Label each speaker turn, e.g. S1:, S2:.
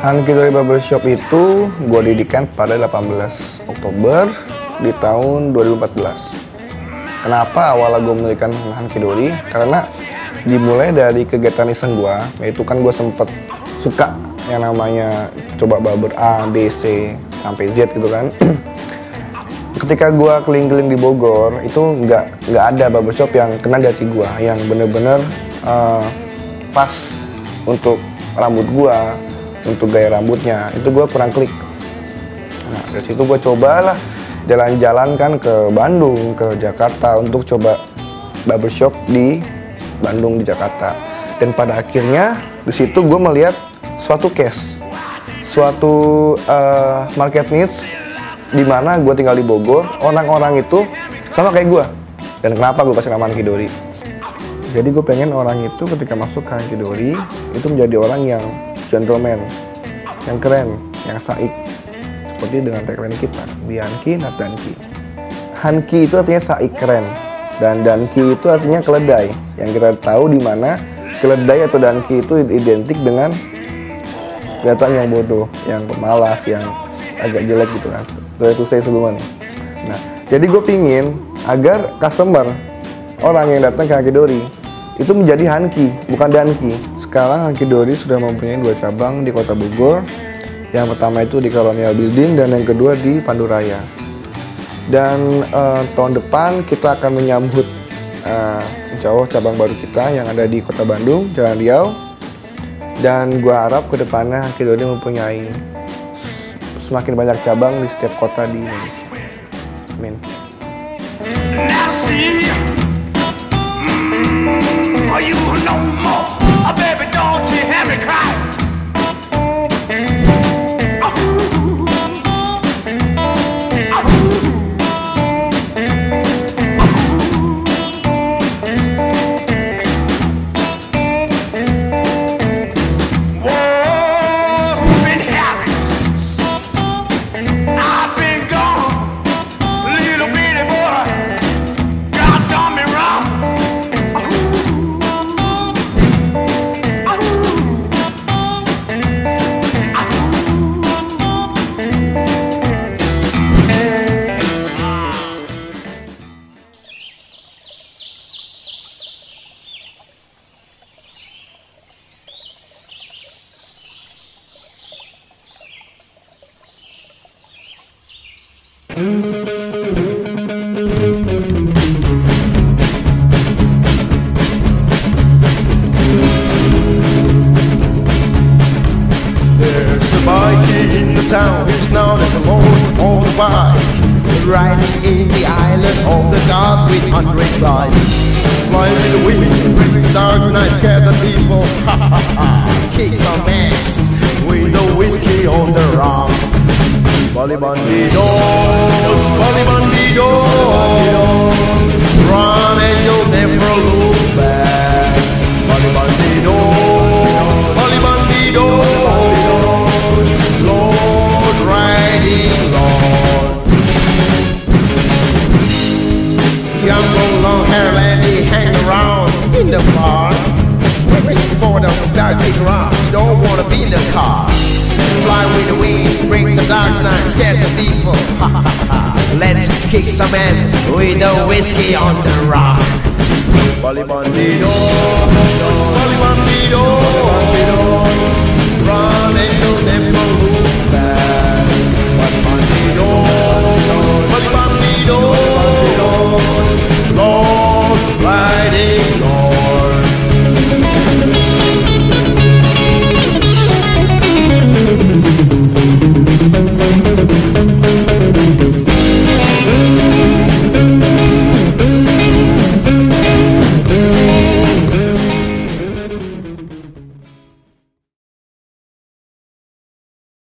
S1: Hanki dari Barbershop itu gue didirikan pada 18 Oktober di tahun 2014. Kenapa awalnya gue mendirikan Hanki Dori? Karena dimulai dari kegiatan iseng gue, yaitu kan gue sempet suka yang namanya coba barber A, B, C, sampai Z gitu kan. Ketika gue keliling-keliling di Bogor, itu nggak nggak ada barbershop yang kena di hati gue, yang bener-bener uh, pas untuk rambut gue, untuk gaya rambutnya. Itu gue kurang klik. Nah dari situ gue cobalah jalan-jalan kan ke Bandung ke Jakarta untuk coba barbershop di Bandung di Jakarta. Dan pada akhirnya di situ gue melihat suatu case suatu uh, market needs di mana gue tinggal di Bogor orang-orang itu sama kayak gue dan kenapa gue kasih nama Kidori jadi gue pengen orang itu ketika masuk ke Kidori itu menjadi orang yang gentleman, yang keren, yang saik. Seperti dengan tagline kita, Bianki Natanki. Hanki itu artinya saik keren, dan Danki itu artinya keledai. Yang kita tahu di mana keledai atau Danki itu identik dengan kelihatan yang bodoh, yang pemalas, yang agak jelek gitu kan. itu saya sebelumnya. Nah, jadi gue pingin agar customer orang yang datang ke Hakidori itu menjadi Hanki, bukan Danki. Sekarang Hankidori sudah mempunyai dua cabang di kota Bogor. Yang pertama itu di Colonial Building dan yang kedua di Panduraya. Dan uh, tahun depan kita akan menyambut uh, insya Allah cabang baru kita yang ada di kota Bandung, Jalan Riau. Dan gua harap ke depannya Hankidori mempunyai semakin banyak cabang di setiap kota di Indonesia. Amin. Are you no more? Oh, baby, don't you have me cry.
S2: Town is known as the Lord on the bike. Riding in the island of the God with hundred flies Flying in the wind, dark night scare the people Ha ha ha, kick some ass With the whiskey on the rum. Bali Bali bandidos Run and you'll never look back Bali bandidos, Bali bandidos Lord, riding Lord. Young old long hair lady hang around in the bar. Waiting for the big rocks, don't wanna be in the car. Fly with the wind, break the dark night, scare the people. Let's kick some ass with the whiskey on the rock. Bali bandido, Bali bandido.